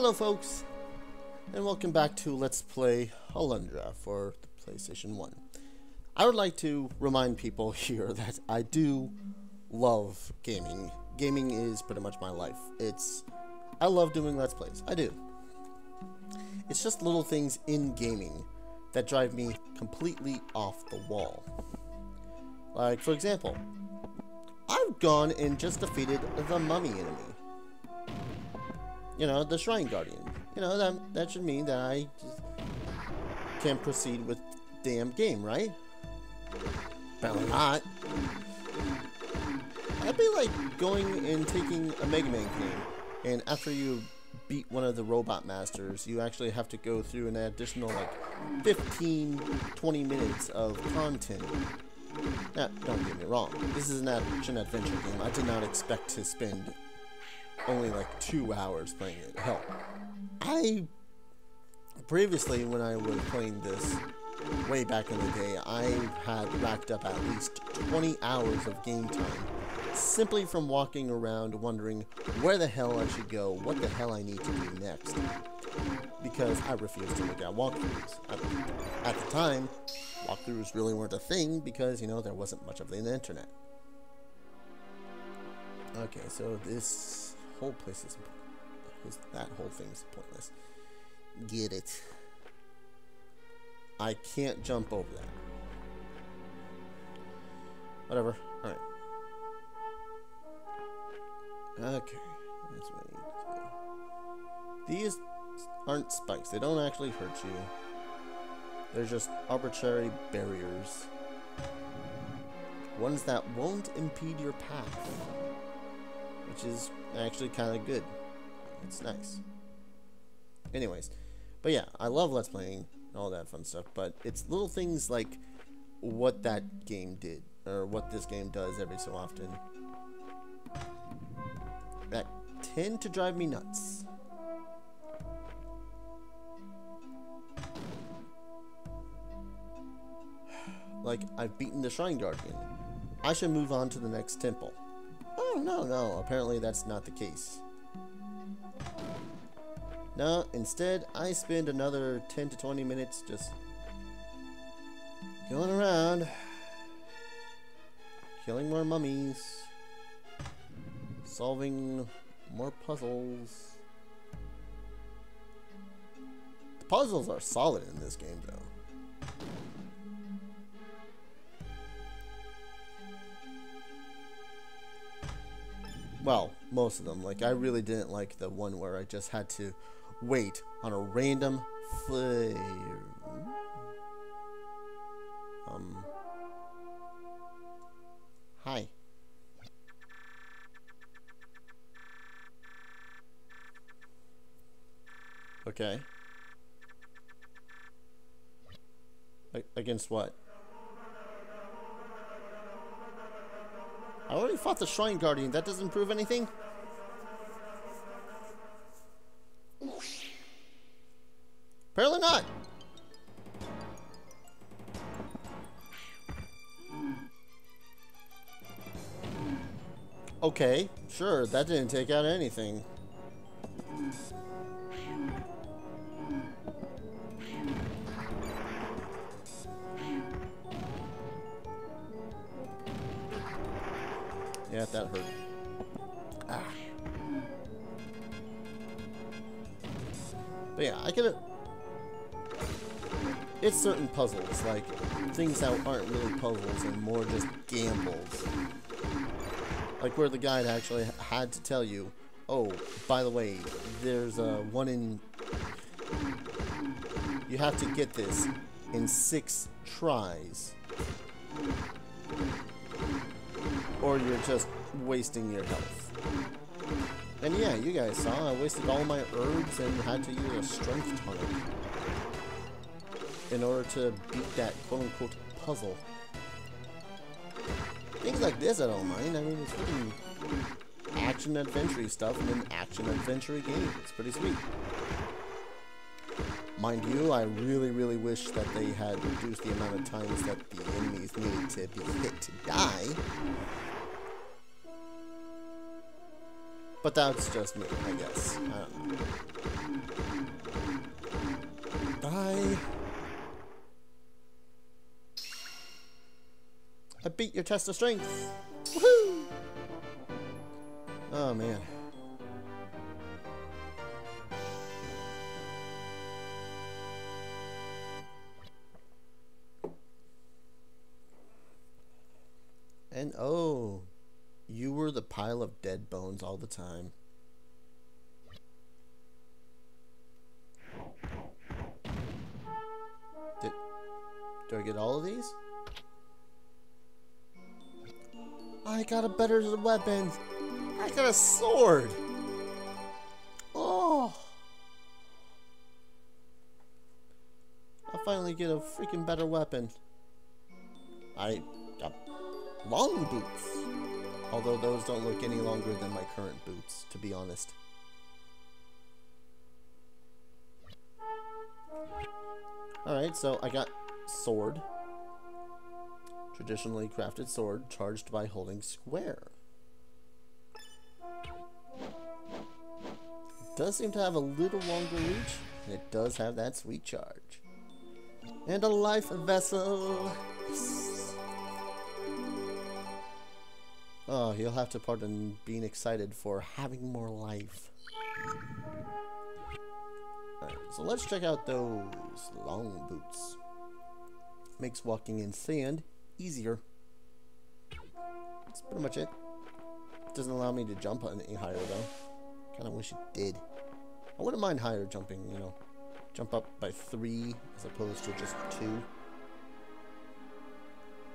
Hello folks, and welcome back to Let's Play Alundra for the PlayStation 1. I would like to remind people here that I do love gaming. Gaming is pretty much my life. It's... I love doing Let's Plays. I do. It's just little things in gaming that drive me completely off the wall. Like, for example, I've gone and just defeated the mummy enemy you know, the Shrine Guardian. You know, that, that should mean that I can proceed with damn game, right? Apparently not. That'd be like going and taking a Mega Man game, and after you beat one of the Robot Masters, you actually have to go through an additional like 15, 20 minutes of content. Now, don't get me wrong, this is an action-adventure game. I did not expect to spend only like two hours playing it. Hell, I previously when I was playing this way back in the day, I had racked up at least 20 hours of game time simply from walking around wondering where the hell I should go, what the hell I need to do next. Because I refused to look at walkthroughs. At, the time, walkthroughs really weren't a thing because, you know, there wasn't much of the internet. Okay, so this whole place is, is that whole thing's pointless. Get it. I can't jump over that. Whatever. Alright. Okay. That's what I need to do. These aren't spikes. They don't actually hurt you. They're just arbitrary barriers. Ones that won't impede your path. Which is actually kind of good. It's nice. Anyways, but yeah, I love Let's Playing and all that fun stuff, but it's little things like what that game did, or what this game does every so often, that tend to drive me nuts. Like, I've beaten the Shrine Guardian. I should move on to the next temple. No, no. Apparently that's not the case. No, instead, I spend another 10 to 20 minutes just going around, killing more mummies, solving more puzzles. The puzzles are solid in this game, though. Well, most of them. Like, I really didn't like the one where I just had to wait on a random flare. Um. Hi. Okay. against what? I already fought the Shrine Guardian. That doesn't prove anything? Apparently not. Okay, sure, that didn't take out anything. Yeah, that hurt. Ah. But yeah, I could It's certain puzzles, like things that aren't really puzzles and more just gambles. Like where the guide actually had to tell you, oh, by the way, there's a one in... You have to get this in six tries or you're just wasting your health. And yeah, you guys saw, I wasted all my herbs and had to use a strength tonic in order to beat that quote-unquote puzzle. Things like this I don't mind, I mean it's freaking action-adventure stuff in an action-adventure game. It's pretty sweet. Mind you, I really, really wish that they had reduced the amount of times that the enemies needed to be hit to die. But that's just me, I guess. Bye. I beat your test of strength. Woohoo! Oh man. And oh you were the pile of dead bones all the time. Did, do I get all of these? I got a better weapon. I got a sword. Oh. I finally get a freaking better weapon. I got long boots. Although those don't look any longer than my current boots, to be honest. Alright, so I got sword. Traditionally crafted sword charged by holding square. It does seem to have a little longer reach, and it does have that sweet charge. And a life vessel. Oh, you'll have to pardon being excited for having more life. So let's check out those long boots. Makes walking in sand easier. That's pretty much it. Doesn't allow me to jump any higher though. Kinda wish it did. I wouldn't mind higher jumping, you know. Jump up by three as opposed to just two.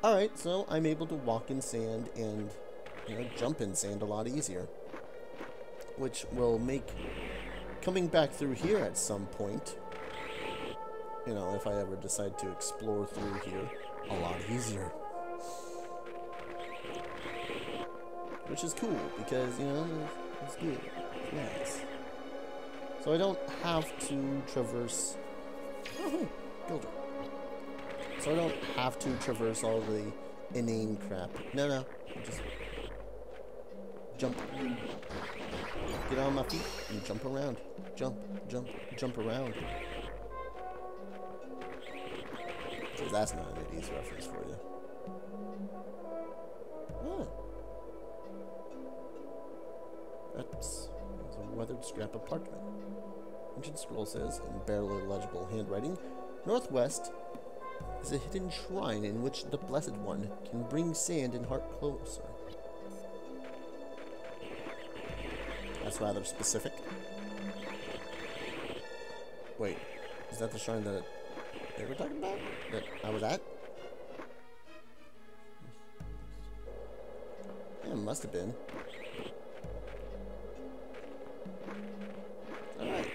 Alright, so I'm able to walk in sand and you know, jump in sand a lot easier. Which will make coming back through here at some point, you know, if I ever decide to explore through here, a lot easier. Which is cool, because, you know, it's good. Nice. So I don't have to traverse... Oh, builder. So I don't have to traverse all the inane crap. No, no. Just jump. Get on my feet and jump around. Jump, jump, jump around. That's not an idiot's reference for you. Oh. That's, that's a weathered scrap of parchment. Ancient scroll says, in barely legible handwriting, Northwest is a hidden shrine in which the Blessed One can bring sand and heart closer. That's rather specific. Wait, is that the shrine that they were talking about? That I was at? Yeah, it must have been. Alright.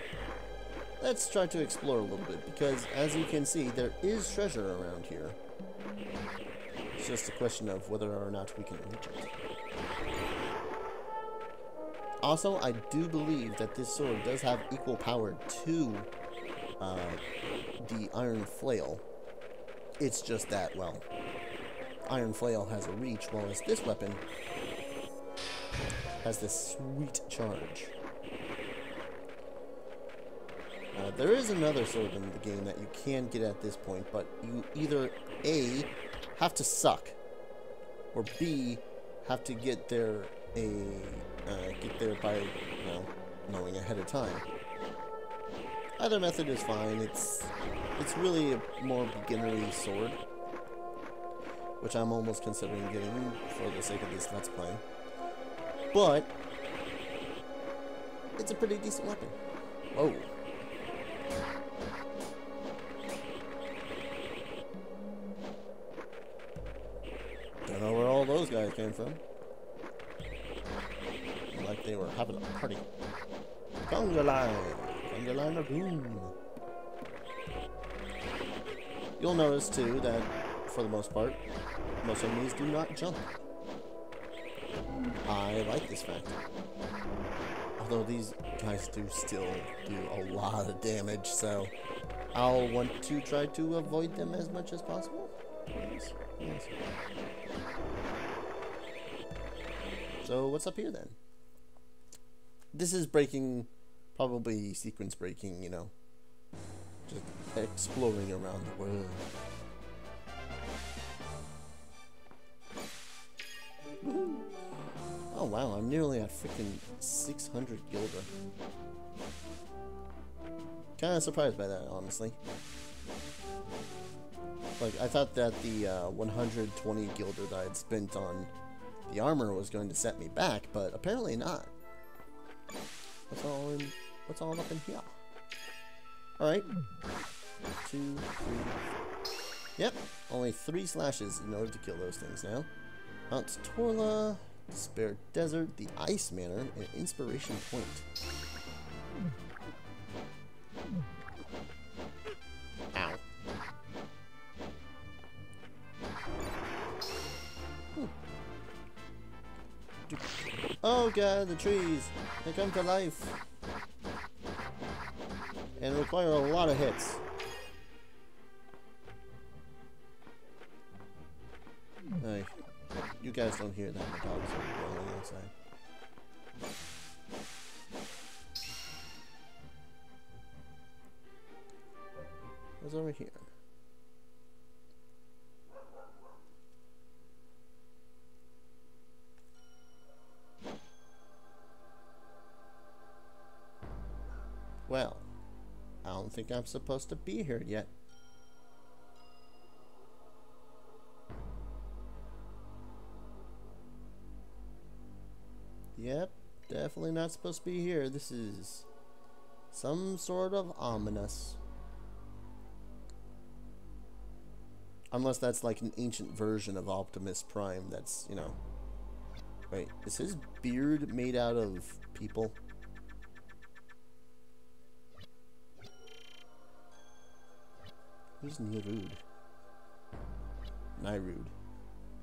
Let's try to explore a little bit, because as you can see, there is treasure around here. It's just a question of whether or not we can reach it. Also, I do believe that this sword does have equal power to uh, the Iron Flail. It's just that, well, Iron Flail has a reach, whereas this weapon has this sweet charge. Uh, there is another sword in the game that you can get at this point, but you either A, have to suck, or B, have to get there a uh, get there by you know knowing ahead of time. Either method is fine. It's it's really a more beginnery sword, which I'm almost considering getting for the sake of this Let's Play. But it's a pretty decent weapon. Whoa. Don't know where all those guys came from they were having a party. Conga line! Conga line of boom! You'll notice too that, for the most part, most enemies do not jump. I like this fact. Although these guys do still do a lot of damage, so I'll want to try to avoid them as much as possible. Yes, yes. So what's up here then? This is breaking, probably sequence breaking, you know. Just exploring around the world. Oh wow, I'm nearly at freaking 600 Gilder. Kind of surprised by that, honestly. Like, I thought that the uh, 120 Gilder that I'd spent on the armor was going to set me back, but apparently not. What's all in? What's all up in here? All right. Two, three. Yep, only three slashes in order to kill those things now. Mount Torla, Despair Desert, the Ice Manor, and Inspiration Point. Ow. Hmm. Oh god, the trees! They come to life! And require a lot of hits. Hey, you guys don't hear that. The dogs are growling outside. What's over here? I don't think I'm supposed to be here yet. Yep, definitely not supposed to be here. This is some sort of ominous. Unless that's like an ancient version of Optimus Prime that's, you know... Wait, is his beard made out of people? Who's Nerude? Nyrude.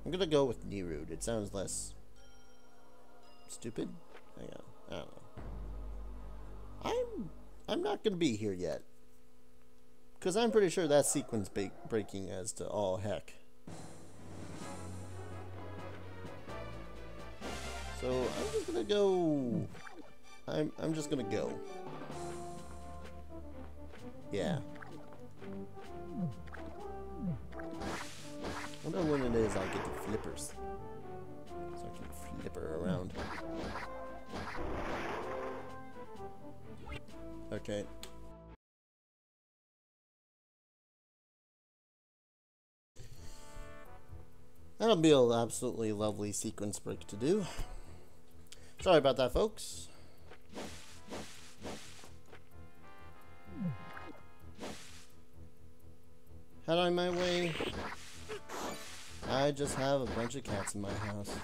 I'm gonna go with Nerude. It sounds less stupid. Hang on. I don't know. I'm I'm not gonna be here yet. Cause I'm pretty sure that sequence breaking as to all heck. So I'm just gonna go. I'm I'm just gonna go. Yeah. Wonder when it is I'll get the flippers. So I can flip her around. Okay. That'll be an absolutely lovely sequence break to do. Sorry about that, folks. Head on my way. I just have a bunch of cats in my house.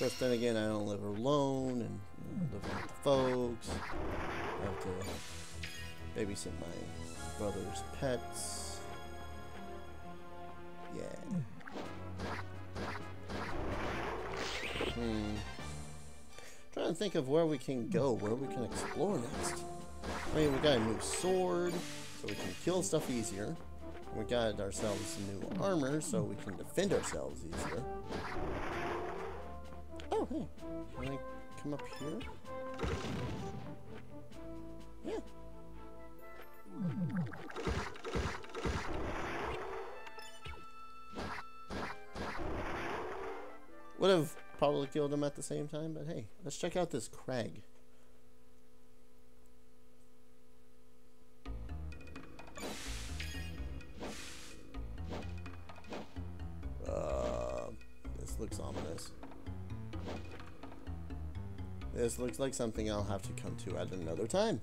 But then again, I don't live alone and live with the folks. I have to babysit my brother's pets. Yeah. Hmm. Trying to think of where we can go, where we can explore next. I mean, we got a new sword, so we can kill stuff easier. We got ourselves new armor, so we can defend ourselves easier. Oh, hey. Can I come up here? Yeah. Would have probably killed him at the same time, but hey, let's check out this crag. Looks like something I'll have to come to at another time.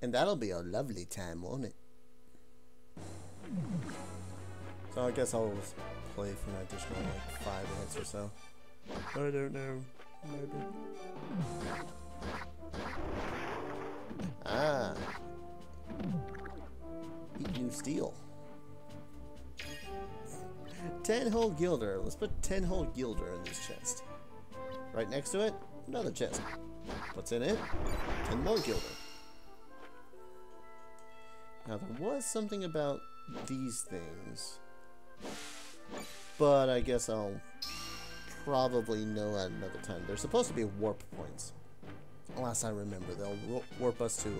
And that'll be a lovely time, won't it? So I guess I'll play for an additional like five minutes or so. I don't know. Maybe. Ah. Eat new steel. 10 whole gilder. Let's put 10 whole gilder in this chest. Right next to it, another chest. What's in it? Ten more gilder. Now there was something about these things, but I guess I'll probably know at another time. They're supposed to be warp points. Last I remember, they'll warp us to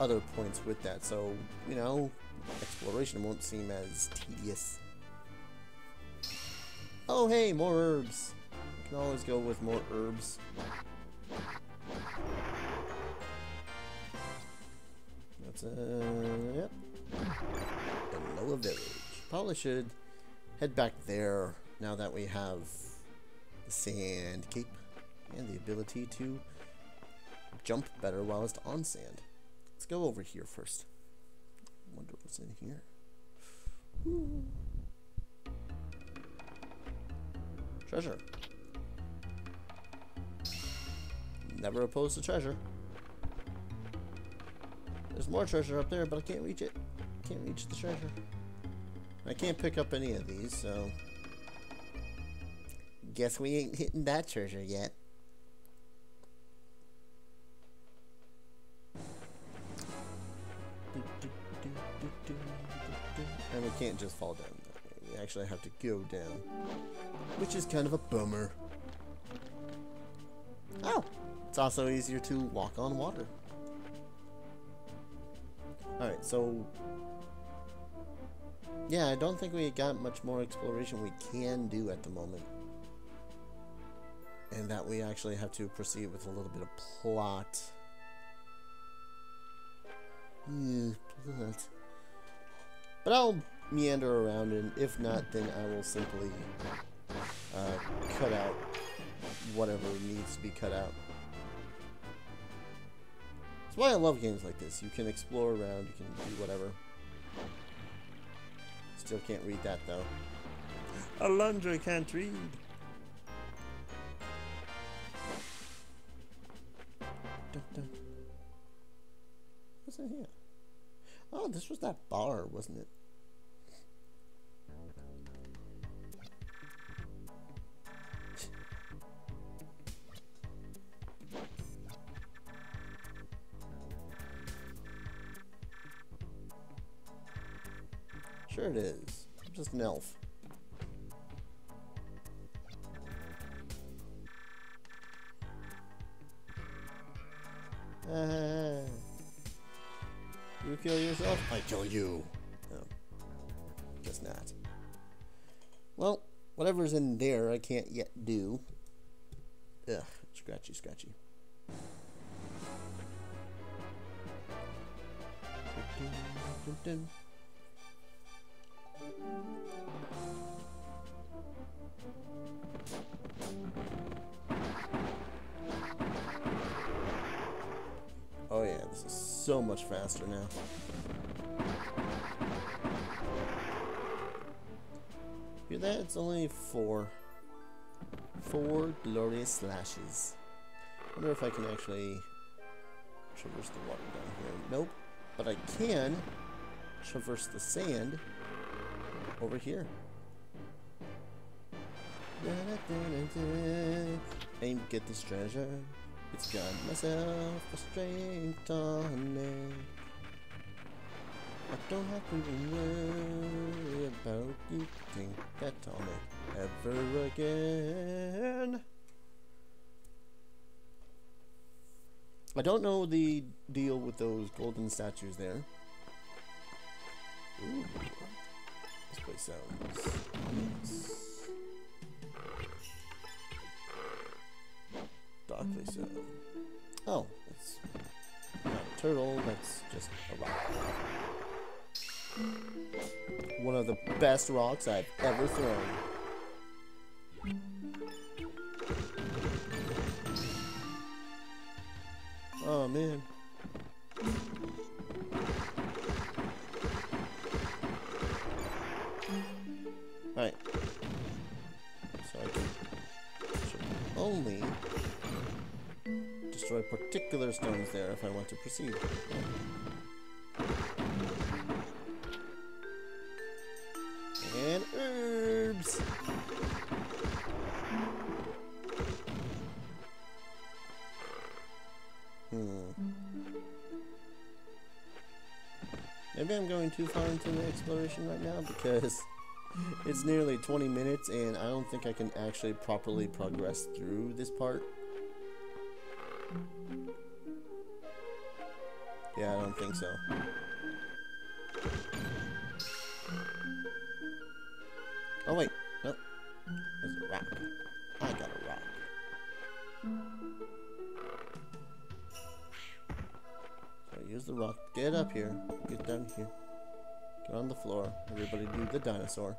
other points with that. So, you know, exploration won't seem as tedious. Oh, hey, more herbs. Can always go with more herbs. That's, uh, yep. Inoa Village. Probably should head back there now that we have the sand cape and the ability to jump better while it's on sand. Let's go over here first. Wonder what's in here. Ooh. Treasure. Never opposed to treasure. There's more treasure up there, but I can't reach it. Can't reach the treasure. I can't pick up any of these, so... Guess we ain't hitting that treasure yet. And we can't just fall down. We actually have to go down. Which is kind of a bummer. It's also easier to walk on water. Alright, so... Yeah, I don't think we got much more exploration we can do at the moment. And that we actually have to proceed with a little bit of plot. Yeah, plot. But I'll meander around, and if not, then I will simply uh, cut out whatever needs to be cut out. That's why I love games like this. You can explore around, you can do whatever. Still can't read that though. Alundra can't read. Dun, dun. What's in here? Oh, this was that bar, wasn't it? Uh, you kill yourself? I kill you. Oh. Guess not. Well, whatever's in there I can't yet do. Ugh, scratchy, scratchy. Dun, dun, dun, so much faster now. Hear that? It's only four. Four glorious slashes. wonder if I can actually traverse the water down here. Nope. But I can traverse the sand over here. Aim get this treasure. It's got myself a strength on me. I don't have to worry about think that on me ever again. I don't know the deal with those golden statues there. Ooh. This place sounds nice. Darkly so. Oh, it's not a turtle, that's just a rock. One of the best rocks I've ever thrown. Oh man. Destroy particular stones there if I want to proceed. And herbs! Hmm. Maybe I'm going too far into the exploration right now because it's nearly 20 minutes and I don't think I can actually properly progress through this part. Yeah, I don't think so. Oh wait, nope. There's a rock. I got a rock. So use the rock. Get up here. Get down here. Get on the floor. Everybody do the dinosaur.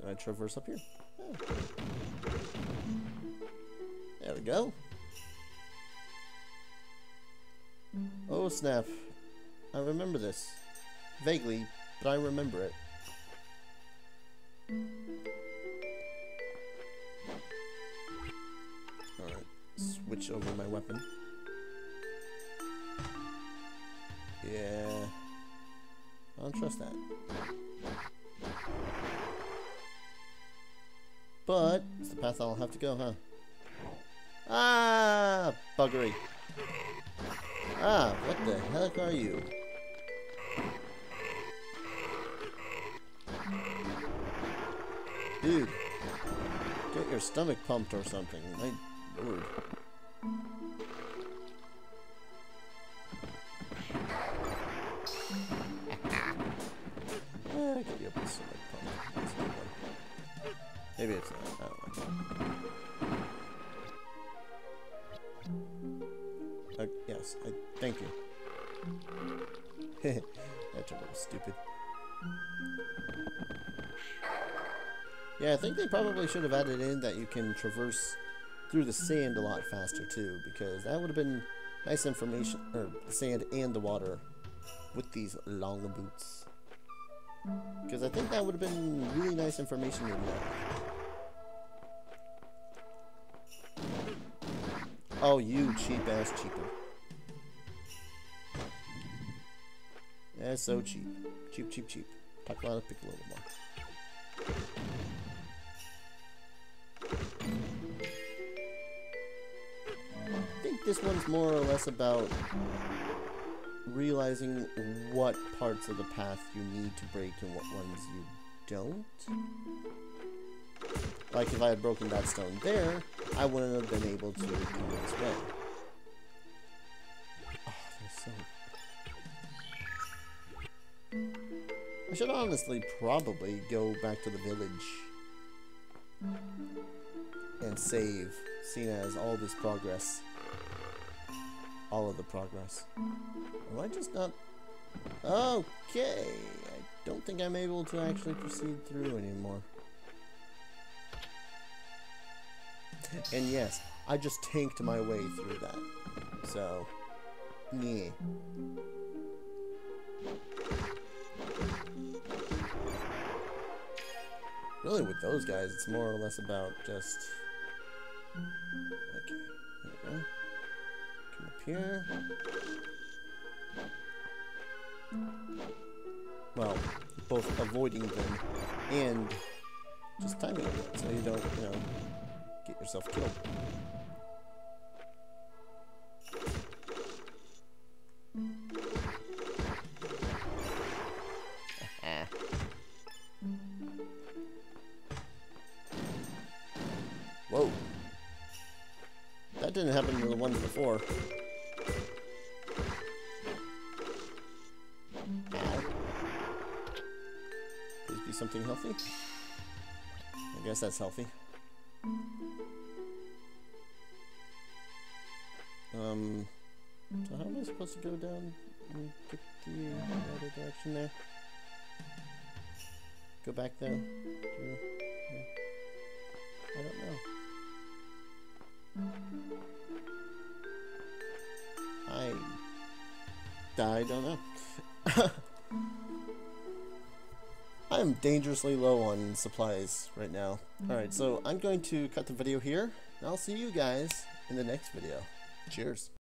Then I traverse up here. Oh. There we go. Oh snap. I remember this. Vaguely, but I remember it. Alright, switch over my weapon. Yeah. I don't trust that. But, it's the path I'll have to go, huh? Ah! Buggery. Ah, what the heck are you? Dude, get your stomach pumped or something. My lord. Yes, I, thank you. That's a little stupid. Yeah, I think they probably should have added in that you can traverse through the sand a lot faster too, because that would have been nice information, or the sand and the water with these long boots. Because I think that would have been really nice information in there. Oh, you cheap ass cheaper. That's so cheap. Cheap, cheap, cheap. Talk a lot of pick a little more. I think this one's more or less about realizing what parts of the path you need to break and what ones you don't. Like if I had broken that stone there, I wouldn't have been able to come this way. I should honestly probably go back to the village and save, seeing as all this progress, all of the progress. Am I just not... Okay, I don't think I'm able to actually proceed through anymore. And yes, I just tanked my way through that. So, yeah. Really, with those guys, it's more or less about just... Okay, there we go. Come up here. Well, both avoiding them and just timing it so you don't, you know, get yourself killed. That didn't happen to the ones before. Ow. Please be something healthy. I guess that's healthy. Um, so how am I supposed to go down and get the other direction there? Go back there? I don't know. I'm dangerously low on supplies right now. Alright, so mm-hmm. I'm going to cut the video here, and I'll see you guys in the next video. Cheers.